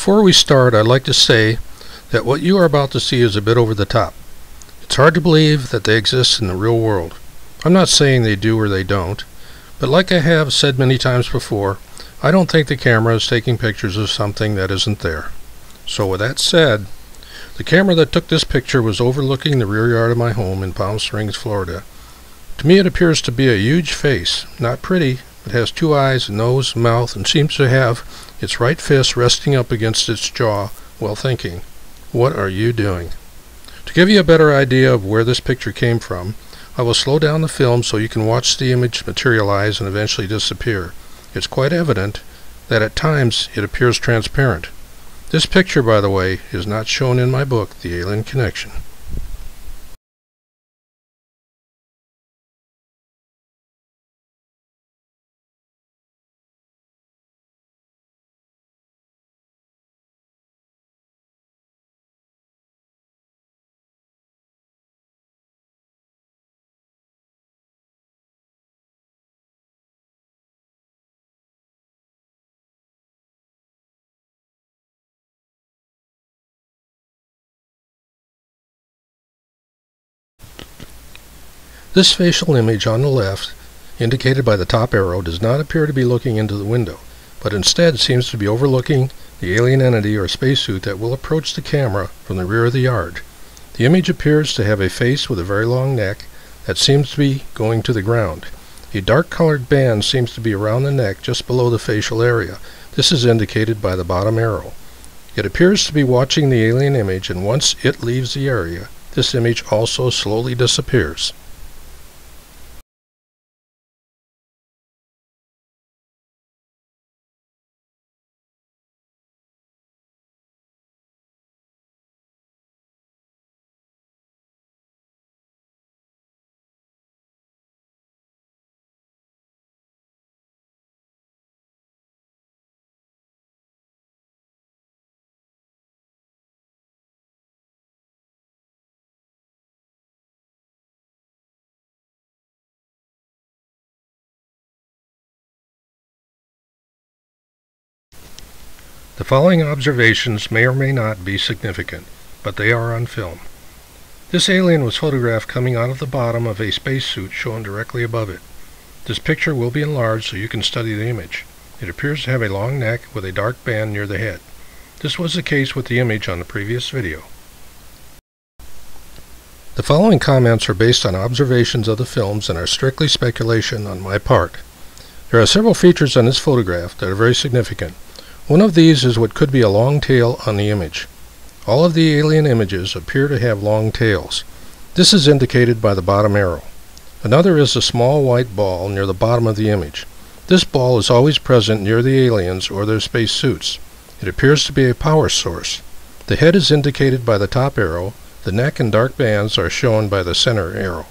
Before we start, I'd like to say that what you are about to see is a bit over the top. It's hard to believe that they exist in the real world. I'm not saying they do or they don't, but like I have said many times before, I don't think the camera is taking pictures of something that isn't there. So with that said, the camera that took this picture was overlooking the rear yard of my home in Palm Springs, Florida. To me it appears to be a huge face, not pretty, but has two eyes, a nose, mouth, and seems to have its right fist resting up against its jaw while thinking, What are you doing? To give you a better idea of where this picture came from, I will slow down the film so you can watch the image materialize and eventually disappear. It's quite evident that at times it appears transparent. This picture, by the way, is not shown in my book, The Alien Connection. This facial image on the left, indicated by the top arrow, does not appear to be looking into the window, but instead seems to be overlooking the alien entity or spacesuit that will approach the camera from the rear of the yard. The image appears to have a face with a very long neck that seems to be going to the ground. A dark colored band seems to be around the neck just below the facial area. This is indicated by the bottom arrow. It appears to be watching the alien image and once it leaves the area, this image also slowly disappears. The following observations may or may not be significant, but they are on film. This alien was photographed coming out of the bottom of a spacesuit shown directly above it. This picture will be enlarged so you can study the image. It appears to have a long neck with a dark band near the head. This was the case with the image on the previous video. The following comments are based on observations of the films and are strictly speculation on my part. There are several features on this photograph that are very significant. One of these is what could be a long tail on the image. All of the alien images appear to have long tails. This is indicated by the bottom arrow. Another is a small white ball near the bottom of the image. This ball is always present near the aliens or their space suits. It appears to be a power source. The head is indicated by the top arrow. The neck and dark bands are shown by the center arrow.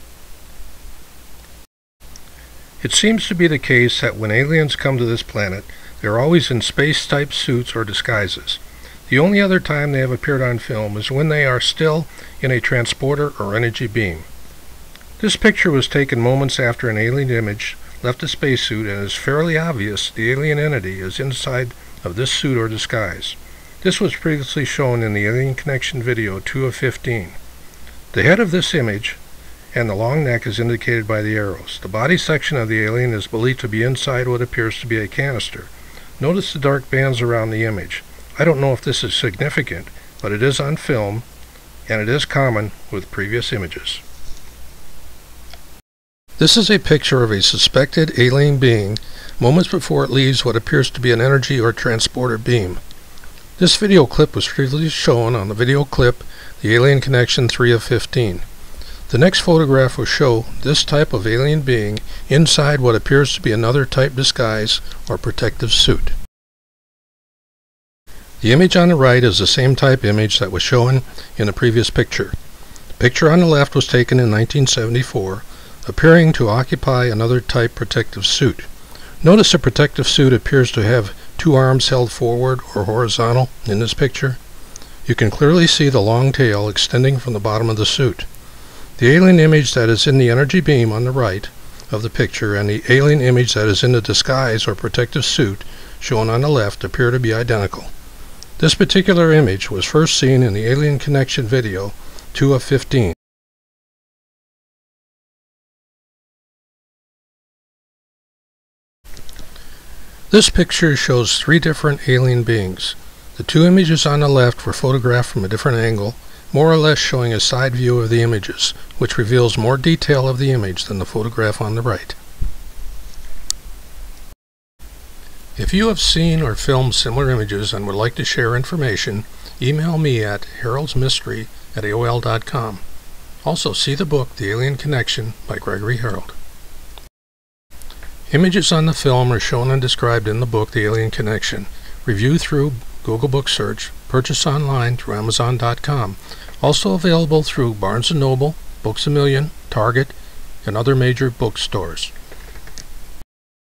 It seems to be the case that when aliens come to this planet, they're always in space-type suits or disguises. The only other time they have appeared on film is when they are still in a transporter or energy beam. This picture was taken moments after an alien image left a spacesuit and is fairly obvious the alien entity is inside of this suit or disguise. This was previously shown in the Alien Connection video 2 of 15. The head of this image and the long neck is indicated by the arrows. The body section of the alien is believed to be inside what appears to be a canister. Notice the dark bands around the image. I don't know if this is significant, but it is on film, and it is common with previous images. This is a picture of a suspected alien being moments before it leaves what appears to be an energy or transporter beam. This video clip was previously shown on the video clip The Alien Connection 3 of 15. The next photograph will show this type of alien being inside what appears to be another type disguise or protective suit. The image on the right is the same type image that was shown in the previous picture. The picture on the left was taken in 1974, appearing to occupy another type protective suit. Notice the protective suit appears to have two arms held forward or horizontal in this picture. You can clearly see the long tail extending from the bottom of the suit. The alien image that is in the energy beam on the right of the picture and the alien image that is in the disguise or protective suit shown on the left appear to be identical. This particular image was first seen in the Alien Connection video 2 of 15. This picture shows three different alien beings. The two images on the left were photographed from a different angle, more or less showing a side view of the images, which reveals more detail of the image than the photograph on the right. If you have seen or filmed similar images and would like to share information, email me at haroldsmystery at AOL.com. Also, see the book The Alien Connection by Gregory Harold. Images on the film are shown and described in the book The Alien Connection. Review through Google Book Search. Purchase online through Amazon.com. Also available through Barnes & Noble, Books A Million, Target, and other major bookstores.